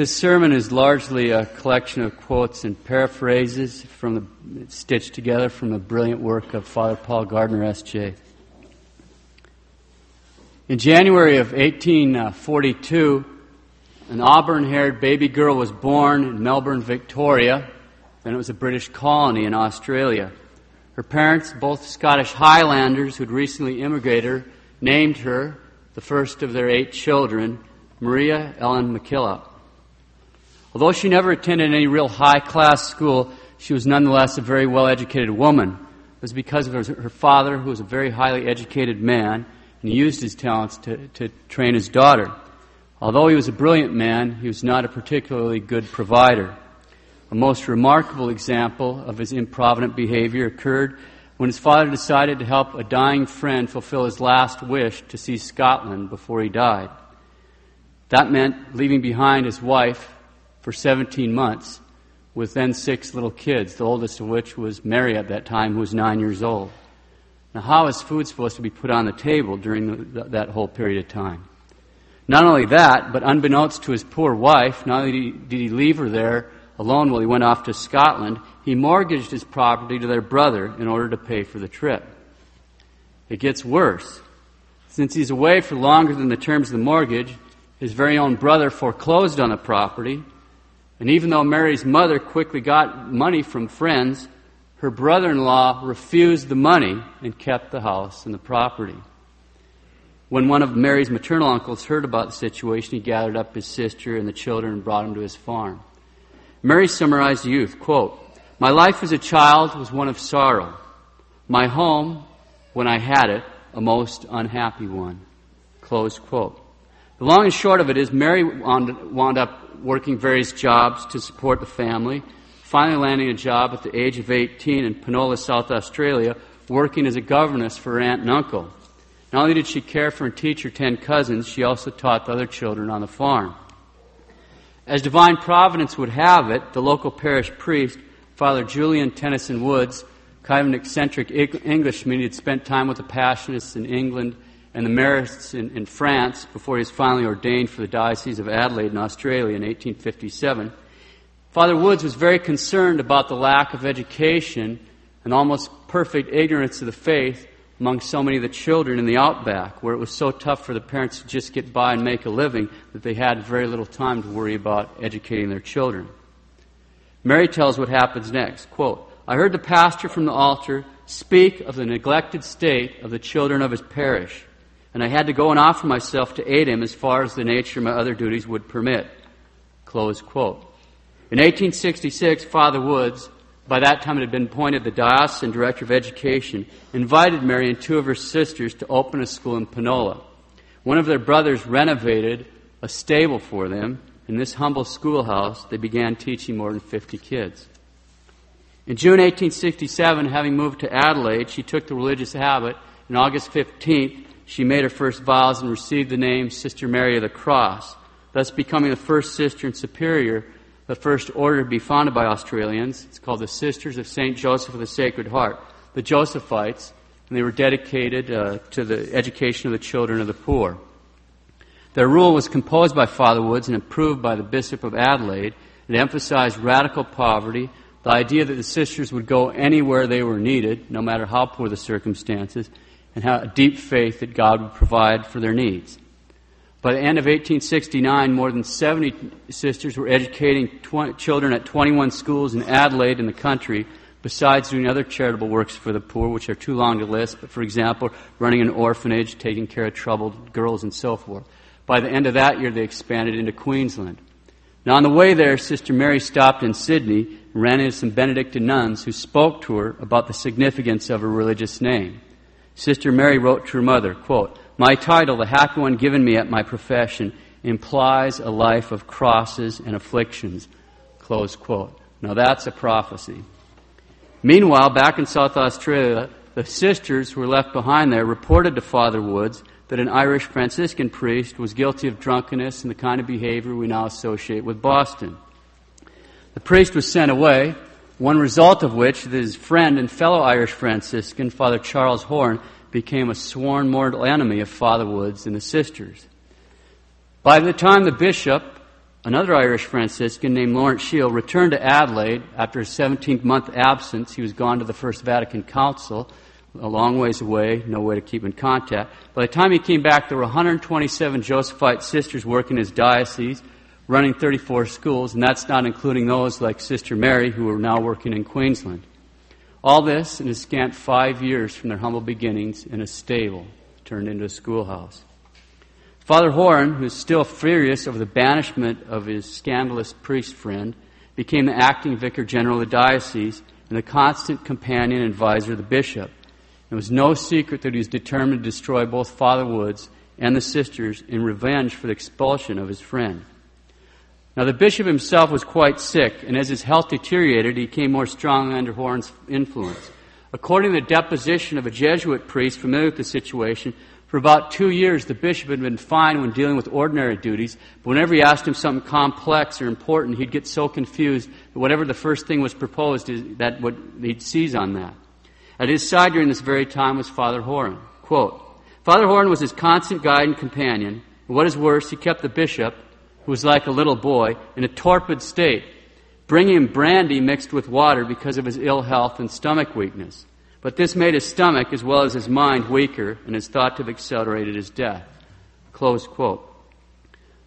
This sermon is largely a collection of quotes and paraphrases from the, stitched together from the brilliant work of Father Paul Gardner, S.J. In January of 1842, an auburn haired baby girl was born in Melbourne, Victoria. Then it was a British colony in Australia. Her parents, both Scottish Highlanders who'd recently immigrated, named her, the first of their eight children, Maria Ellen MacKillop. Although she never attended any real high class school, she was nonetheless a very well educated woman. It was because of her, her father, who was a very highly educated man, and he used his talents to, to train his daughter. Although he was a brilliant man, he was not a particularly good provider. A most remarkable example of his improvident behavior occurred when his father decided to help a dying friend fulfill his last wish to see Scotland before he died. That meant leaving behind his wife for 17 months with then six little kids, the oldest of which was Mary at that time, who was nine years old. Now, how is food supposed to be put on the table during the, that whole period of time? Not only that, but unbeknownst to his poor wife, not only did he leave her there alone while he went off to Scotland, he mortgaged his property to their brother in order to pay for the trip. It gets worse. Since he's away for longer than the terms of the mortgage, his very own brother foreclosed on the property, and even though Mary's mother quickly got money from friends, her brother in law refused the money and kept the house and the property. When one of Mary's maternal uncles heard about the situation, he gathered up his sister and the children and brought them to his farm. Mary summarized youth, quote, My life as a child was one of sorrow. My home, when I had it, a most unhappy one. Close quote. The long and short of it is Mary wound, wound up working various jobs to support the family finally landing a job at the age of 18 in Penola, South Australia, working as a governess for her aunt and uncle. Not only did she care for and teach her ten cousins, she also taught the other children on the farm. As divine providence would have it, the local parish priest, Father Julian Tennyson Woods, kind of an eccentric Englishman, he had spent time with the Passionists in England and the Marists in, in France before he was finally ordained for the Diocese of Adelaide in Australia in 1857. Father Woods was very concerned about the lack of education and almost perfect ignorance of the faith among so many of the children in the outback, where it was so tough for the parents to just get by and make a living that they had very little time to worry about educating their children. Mary tells what happens next. Quote, I heard the pastor from the altar speak of the neglected state of the children of his parish, and I had to go and offer myself to aid him as far as the nature of my other duties would permit. Close quote. In 1866, Father Woods, by that time it had been appointed the diocesan director of education, invited Mary and two of her sisters to open a school in Penola. One of their brothers renovated a stable for them. In this humble schoolhouse, they began teaching more than 50 kids. In June 1867, having moved to Adelaide, she took the religious habit. On August 15th, she made her first vows and received the name Sister Mary of the Cross, thus becoming the first sister and superior the first order to be founded by Australians. It's called the Sisters of St. Joseph of the Sacred Heart, the Josephites, and they were dedicated uh, to the education of the children of the poor. Their rule was composed by Father Woods and approved by the Bishop of Adelaide. It emphasized radical poverty, the idea that the sisters would go anywhere they were needed, no matter how poor the circumstances, and how a deep faith that God would provide for their needs. By the end of 1869, more than 70 sisters were educating 20, children at 21 schools in Adelaide and the country, besides doing other charitable works for the poor, which are too long to list, but for example, running an orphanage, taking care of troubled girls, and so forth. By the end of that year, they expanded into Queensland. Now, on the way there, Sister Mary stopped in Sydney and ran into some Benedictine nuns who spoke to her about the significance of her religious name. Sister Mary wrote to her mother, quote, my title, the happy one given me at my profession, implies a life of crosses and afflictions. Close quote. Now that's a prophecy. Meanwhile, back in South Australia, the sisters who were left behind there reported to Father Woods that an Irish Franciscan priest was guilty of drunkenness and the kind of behavior we now associate with Boston. The priest was sent away, one result of which his friend and fellow Irish Franciscan, Father Charles Horan, became a sworn mortal enemy of Father Woods and the sisters. By the time the bishop another Irish Franciscan named Laurence Sheil returned to Adelaide after a 17 month absence. He was gone to the First Vatican Council, a long ways away, no way to keep in contact. By the time he came back, there were 127 Josephite sisters working in his diocese, running 34 schools, and that's not including those like Sister Mary, who are now working in Queensland. All this in a scant five years from their humble beginnings in a stable turned into a schoolhouse. Father Horan, who is still furious over the banishment of his scandalous priest friend, became the acting vicar general of the diocese and the constant companion and advisor of the bishop. It was no secret that he was determined to destroy both Father Woods and the sisters in revenge for the expulsion of his friend. Now, the bishop himself was quite sick, and as his health deteriorated, he became more strongly under Horan's influence. According to the deposition of a Jesuit priest familiar with the situation, for about two years, the bishop had been fine when dealing with ordinary duties, but whenever he asked him something complex or important, he'd get so confused that whatever the first thing was proposed, that would, he'd seize on that. At his side during this very time was Father Horan. Quote, Father Horan was his constant guide and companion. And what is worse, he kept the bishop, who was like a little boy, in a torpid state, bringing him brandy mixed with water because of his ill health and stomach weakness. But this made his stomach as well as his mind weaker and is thought to have accelerated his death. Close quote.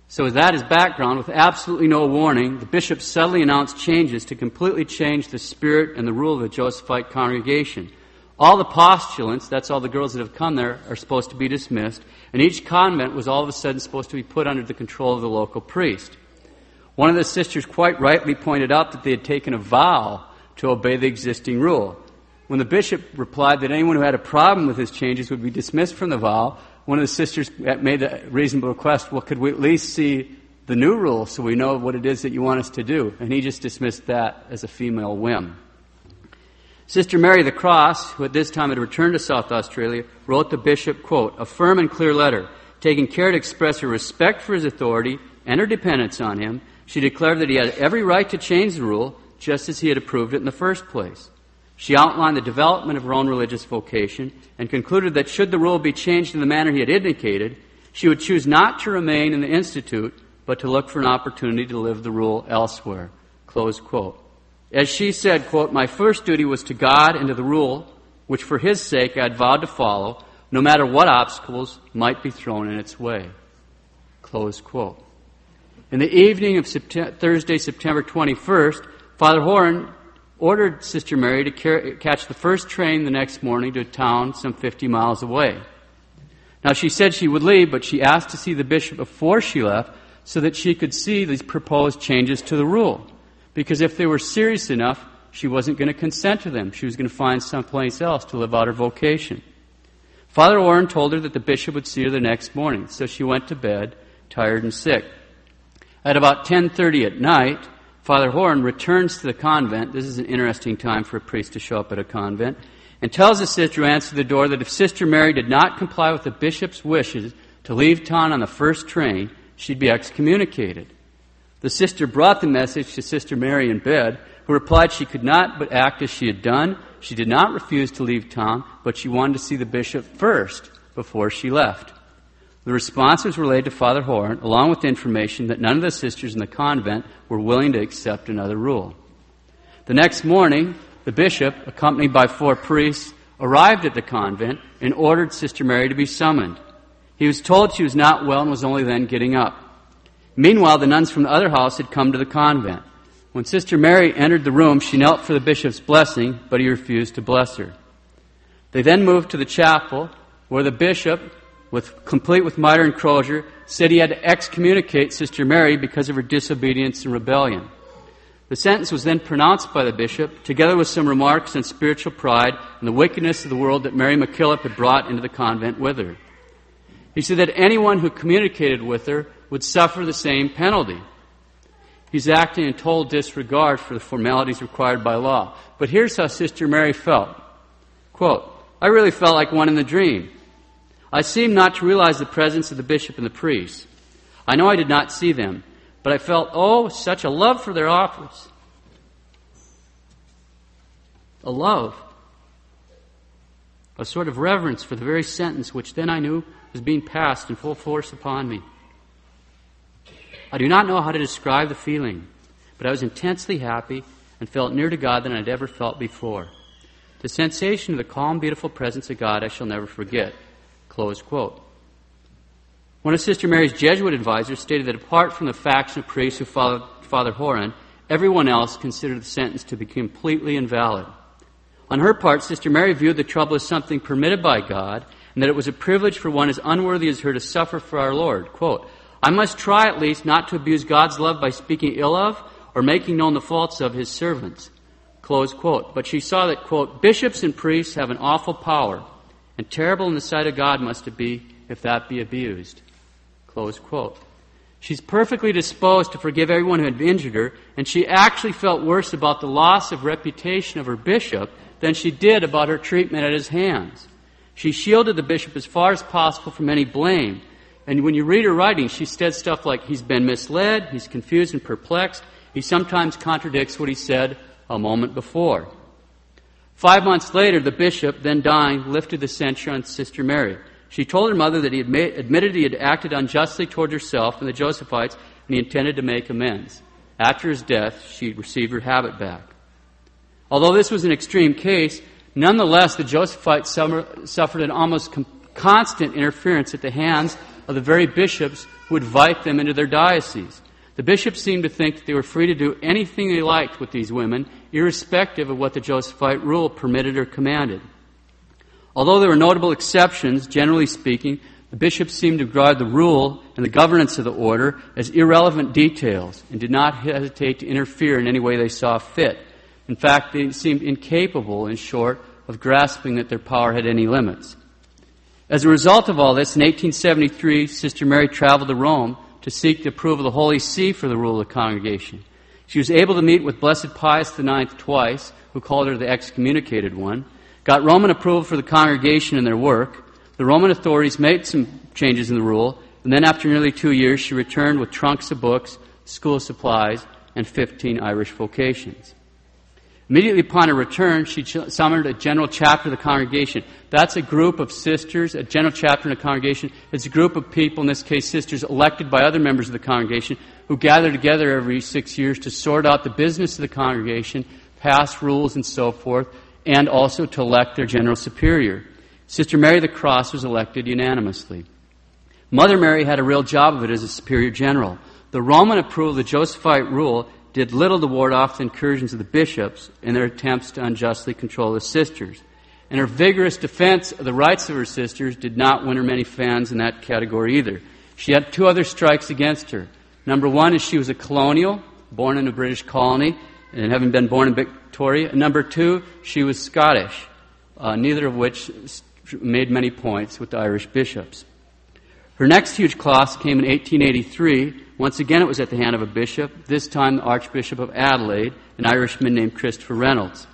So, with that as background, with absolutely no warning, the bishop suddenly announced changes to completely change the spirit and the rule of the Josephite congregation. All the postulants, that's all the girls that have come there, are supposed to be dismissed, and each convent was all of a sudden supposed to be put under the control of the local priest. One of the sisters quite rightly pointed out that they had taken a vow to obey the existing rule. When the bishop replied that anyone who had a problem with his changes would be dismissed from the vow, one of the sisters made the reasonable request, well, could we at least see the new rule so we know what it is that you want us to do? And he just dismissed that as a female whim. Sister Mary the Cross, who at this time had returned to South Australia, wrote the bishop, quote, a firm and clear letter, taking care to express her respect for his authority and her dependence on him. She declared that he had every right to change the rule, just as he had approved it in the first place. She outlined the development of her own religious vocation and concluded that should the rule be changed in the manner he had indicated, she would choose not to remain in the Institute, but to look for an opportunity to live the rule elsewhere. Close quote. As she said, quote, My first duty was to God and to the rule, which for his sake I had vowed to follow, no matter what obstacles might be thrown in its way. Close quote. In the evening of Thursday, September 21st, Father Horan ordered Sister Mary to catch the first train the next morning to a town some 50 miles away. Now, she said she would leave, but she asked to see the bishop before she left so that she could see these proposed changes to the rule. Because if they were serious enough, she wasn't going to consent to them. She was going to find someplace else to live out her vocation. Father Horan told her that the bishop would see her the next morning, so she went to bed, tired and sick. At about 10:30 at night, Father Horan returns to the convent. This is an interesting time for a priest to show up at a convent. And tells the sister who answered the door that if Sister Mary did not comply with the bishop's wishes to leave town on the first train, she'd be excommunicated. The sister brought the message to Sister Mary in bed, who replied she could not but act as she had done. She did not refuse to leave town, but she wanted to see the bishop first before she left. The response was relayed to Father Horan, along with information that none of the sisters in the convent were willing to accept another rule. The next morning, the bishop, accompanied by four priests, arrived at the convent and ordered Sister Mary to be summoned. He was told she was not well and was only then getting up. Meanwhile, the nuns from the other house had come to the convent. When Sister Mary entered the room, she knelt for the bishop's blessing, but he refused to bless her. They then moved to the chapel, where the bishop, with, complete with mitre and crozier, said he had to excommunicate Sister Mary because of her disobedience and rebellion. The sentence was then pronounced by the bishop, together with some remarks on spiritual pride and the wickedness of the world that Mary MacKillop had brought into the convent with her. He said that anyone who communicated with her would suffer the same penalty. He's acting in total disregard for the formalities required by law. But here's how Sister Mary felt. Quote, I really felt like one in the dream. I seemed not to realize the presence of the bishop and the priest. I know I did not see them, but I felt, oh, such a love for their office. A love. A sort of reverence for the very sentence which then I knew was being passed in full force upon me. I do not know how to describe the feeling, but I was intensely happy and felt nearer to God than I'd ever felt before. The sensation of the calm, beautiful presence of God I shall never forget. Close quote. One of Sister Mary's Jesuit advisors stated that apart from the faction of priests who followed Father Horan, everyone else considered the sentence to be completely invalid. On her part, Sister Mary viewed the trouble as something permitted by God, and that it was a privilege for one as unworthy as her to suffer for our Lord. Quote, I must try at least not to abuse God's love by speaking ill of or making known the faults of his servants. Close quote. But she saw that, quote, bishops and priests have an awful power, and terrible in the sight of God must it be if that be abused. Close quote. She's perfectly disposed to forgive everyone who had injured her, and she actually felt worse about the loss of reputation of her bishop than she did about her treatment at his hands. She shielded the bishop as far as possible from any blame. And when you read her writing, she said stuff like, he's been misled, he's confused and perplexed, he sometimes contradicts what he said a moment before. Five months later, the bishop, then dying, lifted the censure on Sister Mary. She told her mother that he admitted he had acted unjustly toward herself and the Josephites, and he intended to make amends. After his death, she received her habit back. Although this was an extreme case, nonetheless, the Josephites suffered an almost constant interference at the hands of the very bishops who invite them into their diocese. The bishops seemed to think that they were free to do anything they liked with these women, irrespective of what the Josephite rule permitted or commanded. Although there were notable exceptions, generally speaking, the bishops seemed to regard the rule and the governance of the order as irrelevant details and did not hesitate to interfere in any way they saw fit. In fact, they seemed incapable, in short, of grasping that their power had any limits. As a result of all this, in 1873, Sister Mary traveled to Rome to seek the approval of the Holy See for the rule of the congregation. She was able to meet with Blessed Pius IX twice, who called her the excommunicated one, got Roman approval for the congregation and their work. The Roman authorities made some changes in the rule, and then after nearly two years, she returned with trunks of books, school supplies, and 15 Irish vocations. Immediately upon her return, she summoned a general chapter of the congregation. That's a group of sisters, a general chapter in a congregation. It's a group of people, in this case sisters, elected by other members of the congregation, who gather together every six years to sort out the business of the congregation, pass rules, and so forth, and also to elect their general superior. Sister Mary the Cross was elected unanimously. Mother Mary had a real job of it as a superior general. The Roman approval of the Josephite rule did little to ward off the incursions of the bishops in their attempts to unjustly control the sisters. And her vigorous defense of the rights of her sisters did not win her many fans in that category either. She had two other strikes against her. Number one is she was a colonial, born in a British colony, and having been born in Victoria. And number two, she was Scottish, uh, neither of which made many points with the Irish bishops. Her next huge cross came in 1883. Once again, it was at the hand of a bishop, this time the Archbishop of Adelaide, an Irishman named Christopher Reynolds.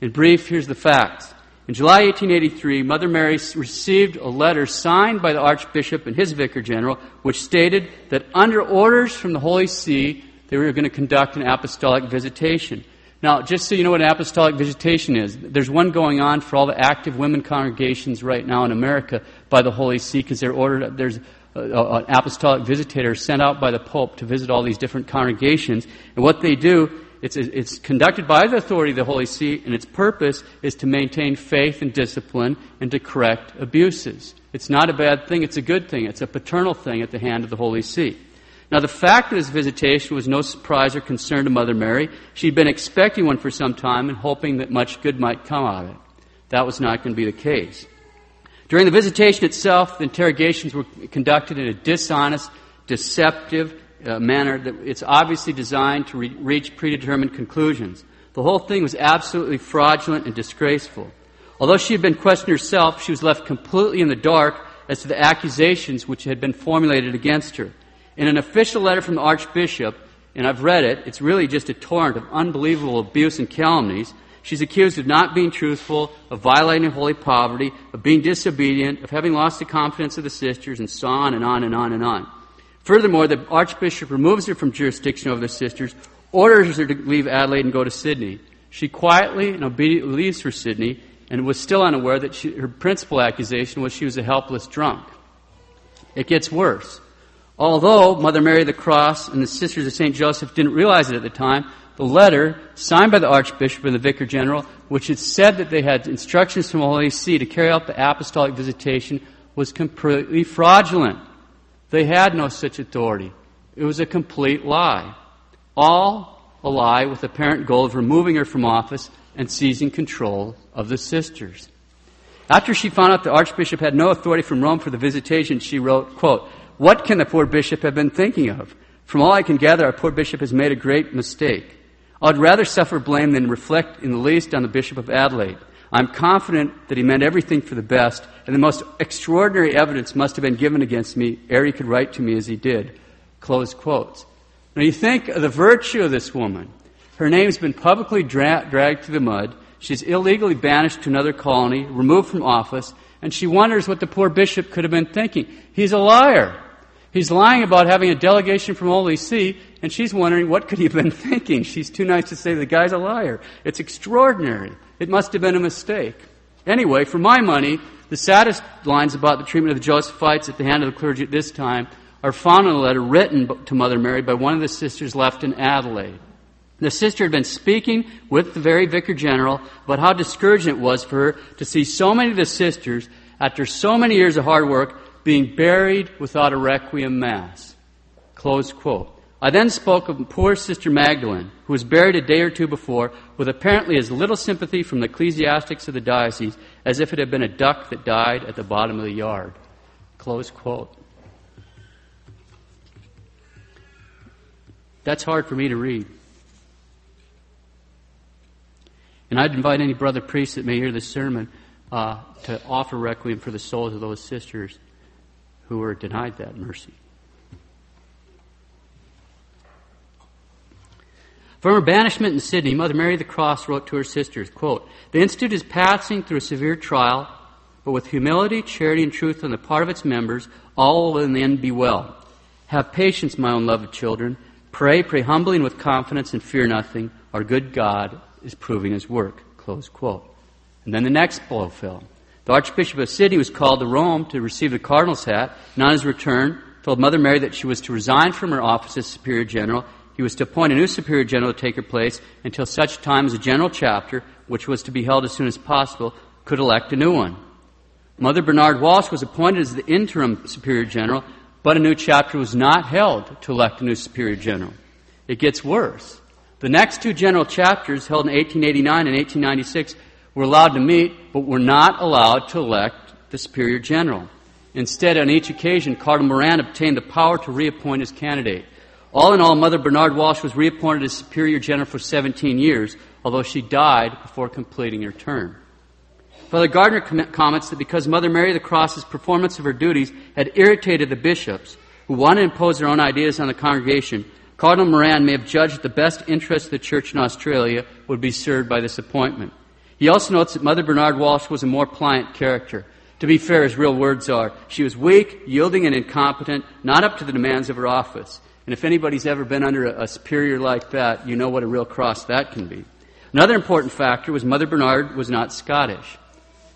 In brief, here's the facts. In July 1883, Mother Mary received a letter signed by the Archbishop and his Vicar General, which stated that under orders from the Holy See, they were going to conduct an apostolic visitation. Now, just so you know what an apostolic visitation is, there's one going on for all the active women congregations right now in America by the Holy See because they're ordered, there's an apostolic visitator sent out by the Pope to visit all these different congregations. And what they do, it's, it's conducted by the authority of the Holy See, and its purpose is to maintain faith and discipline and to correct abuses. It's not a bad thing, it's a good thing. It's a paternal thing at the hand of the Holy See. Now, the fact of this visitation was no surprise or concern to Mother Mary. She'd been expecting one for some time and hoping that much good might come out of it. That was not going to be the case. During the visitation itself, the interrogations were conducted in a dishonest, deceptive uh, manner that it's obviously designed to re- reach predetermined conclusions. The whole thing was absolutely fraudulent and disgraceful. Although she had been questioned herself, she was left completely in the dark as to the accusations which had been formulated against her. In an official letter from the Archbishop, and I've read it, it's really just a torrent of unbelievable abuse and calumnies. She's accused of not being truthful, of violating holy poverty, of being disobedient, of having lost the confidence of the sisters, and so on and on and on and on. Furthermore, the Archbishop removes her from jurisdiction over the sisters, orders her to leave Adelaide and go to Sydney. She quietly and obediently leaves for Sydney and was still unaware that she, her principal accusation was she was a helpless drunk. It gets worse. Although Mother Mary of the Cross and the Sisters of St. Joseph didn't realize it at the time, the letter signed by the Archbishop and the Vicar General, which had said that they had instructions from the Holy See to carry out the apostolic visitation, was completely fraudulent. They had no such authority. It was a complete lie. All a lie with the apparent goal of removing her from office and seizing control of the sisters. After she found out the Archbishop had no authority from Rome for the visitation, she wrote, quote, What can the poor bishop have been thinking of? From all I can gather, our poor bishop has made a great mistake. I'd rather suffer blame than reflect in the least on the Bishop of Adelaide. I'm confident that he meant everything for the best, and the most extraordinary evidence must have been given against me ere he could write to me as he did. Close quotes. Now you think of the virtue of this woman. Her name's been publicly dra- dragged through the mud. She's illegally banished to another colony, removed from office, and she wonders what the poor bishop could have been thinking. He's a liar. He's lying about having a delegation from See, and she's wondering what could he have been thinking. She's too nice to say the guy's a liar. It's extraordinary. It must have been a mistake. Anyway, for my money, the saddest lines about the treatment of the Josephites at the hand of the clergy at this time are found in a letter written to Mother Mary by one of the sisters left in Adelaide. The sister had been speaking with the very vicar general about how discouraging it was for her to see so many of the sisters, after so many years of hard work, being buried without a requiem mass. Close quote. I then spoke of poor Sister Magdalene, who was buried a day or two before, with apparently as little sympathy from the ecclesiastics of the diocese as if it had been a duck that died at the bottom of the yard. Close quote. That's hard for me to read. And I'd invite any brother priest that may hear this sermon uh, to offer requiem for the souls of those sisters who were denied that mercy. From her banishment in Sydney, Mother Mary of the Cross wrote to her sisters, quote, The Institute is passing through a severe trial, but with humility, charity, and truth on the part of its members, all will in the end be well. Have patience, my own loved children. Pray, pray humbly and with confidence, and fear nothing. Our good God is proving his work. Close quote. And then the next blow fell. The Archbishop of Sydney was called to Rome to receive the cardinal's hat, and on his return, told Mother Mary that she was to resign from her office as Superior General he was to appoint a new superior general to take her place until such time as a general chapter, which was to be held as soon as possible, could elect a new one. Mother Bernard Walsh was appointed as the interim superior general, but a new chapter was not held to elect a new superior general. It gets worse. The next two general chapters, held in 1889 and 1896, were allowed to meet, but were not allowed to elect the superior general. Instead, on each occasion, Cardinal Moran obtained the power to reappoint his candidate. All in all, Mother Bernard Walsh was reappointed as Superior General for 17 years, although she died before completing her term. Father Gardner com- comments that because Mother Mary of the Cross's performance of her duties had irritated the bishops, who wanted to impose their own ideas on the congregation, Cardinal Moran may have judged that the best interest of the Church in Australia would be served by this appointment. He also notes that Mother Bernard Walsh was a more pliant character. To be fair, his real words are, she was weak, yielding, and incompetent, not up to the demands of her office. And if anybody's ever been under a, a superior like that, you know what a real cross that can be. Another important factor was Mother Bernard was not Scottish.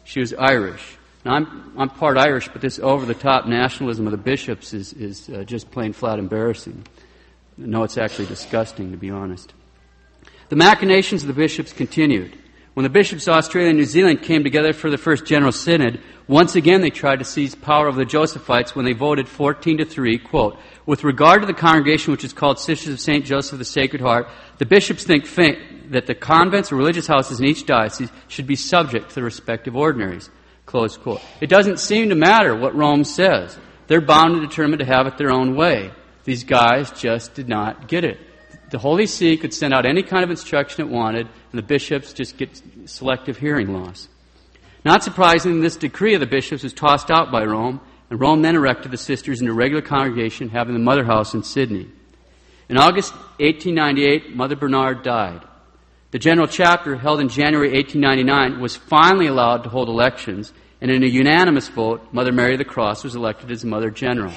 She was Irish. Now, I'm, I'm part Irish, but this over the top nationalism of the bishops is, is uh, just plain flat embarrassing. No, it's actually disgusting, to be honest. The machinations of the bishops continued. When the bishops of Australia and New Zealand came together for the first General Synod, once again they tried to seize power of the Josephites when they voted 14 to 3, quote, with regard to the congregation which is called Sisters of St. Joseph of the Sacred Heart, the bishops think that the convents or religious houses in each diocese should be subject to the respective ordinaries. Close quote. It doesn't seem to matter what Rome says. They're bound and determined to have it their own way. These guys just did not get it. The Holy See could send out any kind of instruction it wanted, and the bishops just get selective hearing loss. Not surprisingly, this decree of the bishops was tossed out by Rome, and Rome then erected the sisters into a regular congregation, having the mother house in Sydney. In August 1898, Mother Bernard died. The general chapter, held in January 1899, was finally allowed to hold elections, and in a unanimous vote, Mother Mary of the Cross was elected as Mother General.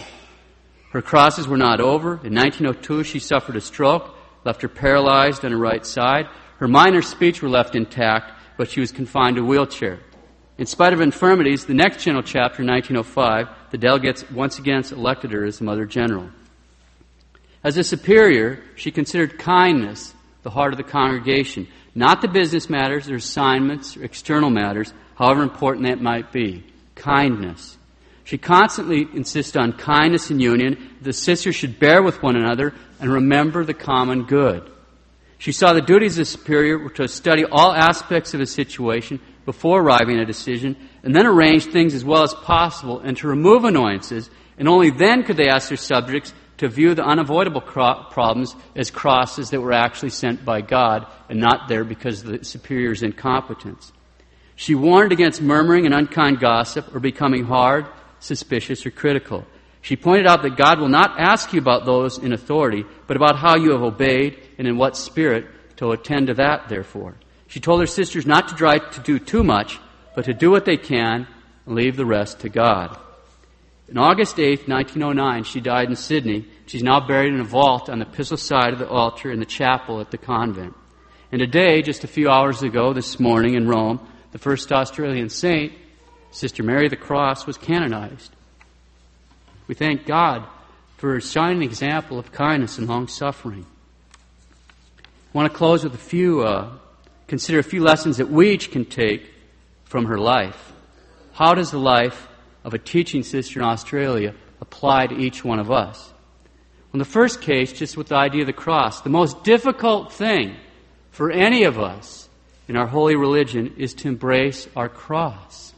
Her crosses were not over. In 1902, she suffered a stroke, left her paralyzed on her right side. Her minor speech were left intact, but she was confined to a wheelchair. In spite of infirmities, the next general chapter, 1905, the delegates once again elected her as Mother General. As a superior, she considered kindness the heart of the congregation, not the business matters or assignments or external matters, however important that might be. Kindness. She constantly insisted on kindness and union. The sisters should bear with one another and remember the common good. She saw the duties of superior to study all aspects of a situation before arriving at a decision, and then arrange things as well as possible and to remove annoyances, and only then could they ask their subjects to view the unavoidable cro- problems as crosses that were actually sent by God and not there because of the superior's incompetence. She warned against murmuring and unkind gossip or becoming hard, suspicious, or critical. She pointed out that God will not ask you about those in authority, but about how you have obeyed and in what spirit to attend to that, therefore. She told her sisters not to try to do too much, but to do what they can and leave the rest to God. On August 8, 1909, she died in Sydney. She's now buried in a vault on the epistle side of the altar in the chapel at the convent. And today, just a few hours ago, this morning in Rome, the first Australian saint, Sister Mary of the Cross, was canonized. We thank God for a shining example of kindness and long suffering. I want to close with a few, uh, consider a few lessons that we each can take from her life. How does the life of a teaching sister in Australia apply to each one of us. In the first case, just with the idea of the cross, the most difficult thing for any of us in our holy religion is to embrace our cross.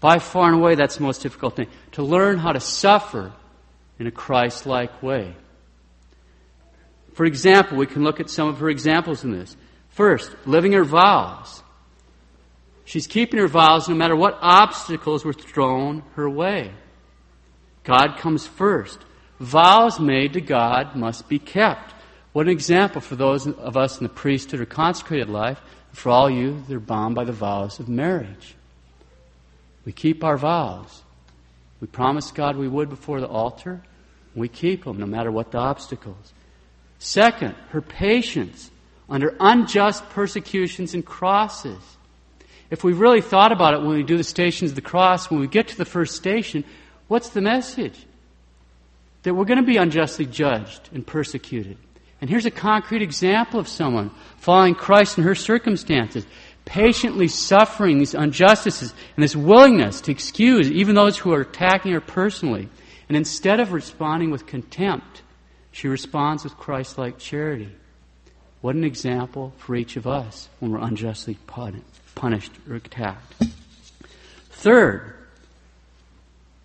By far and away, that's the most difficult thing. To learn how to suffer in a Christ like way. For example, we can look at some of her examples in this. First, living her vows. She's keeping her vows no matter what obstacles were thrown her way. God comes first. Vows made to God must be kept. What an example for those of us in the priesthood or consecrated life. For all you, they're bound by the vows of marriage. We keep our vows. We promised God we would before the altar. We keep them no matter what the obstacles. Second, her patience under unjust persecutions and crosses. If we really thought about it when we do the stations of the cross, when we get to the first station, what's the message? That we're going to be unjustly judged and persecuted. And here's a concrete example of someone following Christ in her circumstances, patiently suffering these injustices and this willingness to excuse even those who are attacking her personally. And instead of responding with contempt, she responds with Christ like charity. What an example for each of us when we're unjustly punished punished or attacked. Third,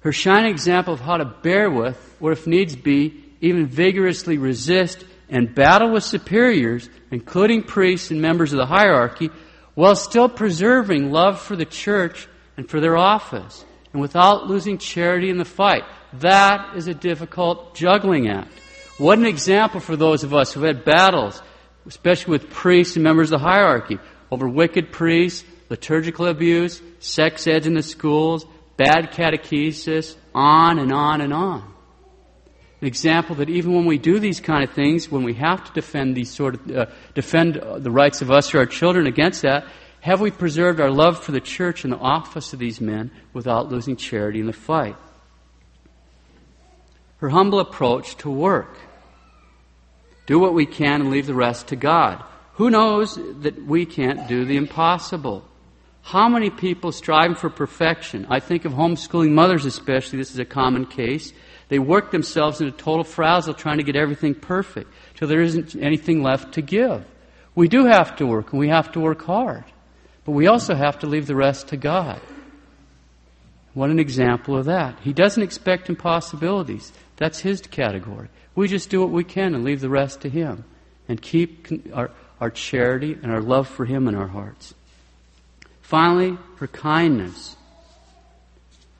her shining example of how to bear with, or if needs be, even vigorously resist and battle with superiors, including priests and members of the hierarchy, while still preserving love for the church and for their office, and without losing charity in the fight. That is a difficult juggling act. What an example for those of us who had battles, especially with priests and members of the hierarchy, over wicked priests, liturgical abuse, sex ed in the schools, bad catechesis, on and on and on. An example that even when we do these kind of things, when we have to defend these sort of uh, defend the rights of us or our children against that, have we preserved our love for the church and the office of these men without losing charity in the fight? Her humble approach to work. Do what we can and leave the rest to God. Who knows that we can't do the impossible? How many people striving for perfection? I think of homeschooling mothers especially, this is a common case. They work themselves into total frazzle trying to get everything perfect till there isn't anything left to give. We do have to work, and we have to work hard. But we also have to leave the rest to God. What an example of that. He doesn't expect impossibilities. That's his category. We just do what we can and leave the rest to him and keep our, our charity and our love for Him in our hearts. Finally, her kindness.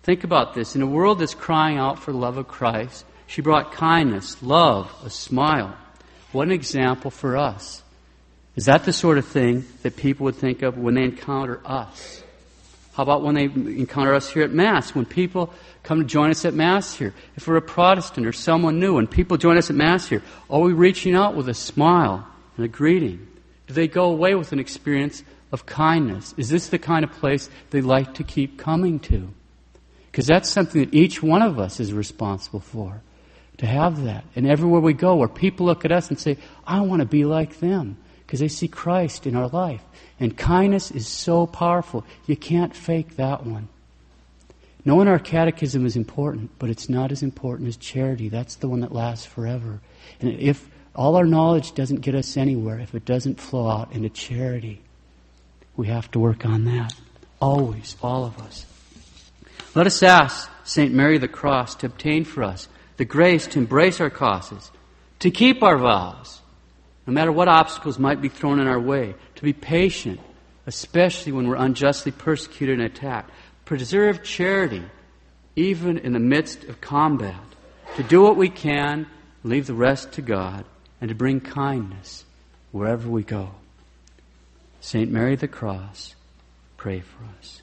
Think about this. In a world that's crying out for the love of Christ, she brought kindness, love, a smile. What an example for us. Is that the sort of thing that people would think of when they encounter us? How about when they encounter us here at Mass? When people come to join us at Mass here, if we're a Protestant or someone new, and people join us at Mass here, are we reaching out with a smile and a greeting? Do they go away with an experience of kindness? Is this the kind of place they like to keep coming to? Because that's something that each one of us is responsible for. to have that. And everywhere we go, where people look at us and say, I want to be like them, because they see Christ in our life. And kindness is so powerful. You can't fake that one. Knowing our catechism is important, but it's not as important as charity. That's the one that lasts forever. And if all our knowledge doesn't get us anywhere, if it doesn't flow out into charity, we have to work on that. Always, all of us. Let us ask St. Mary the Cross to obtain for us the grace to embrace our causes, to keep our vows, no matter what obstacles might be thrown in our way, to be patient, especially when we're unjustly persecuted and attacked, preserve charity even in the midst of combat, to do what we can, leave the rest to God, and to bring kindness wherever we go. St. Mary the Cross, pray for us.